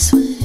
this.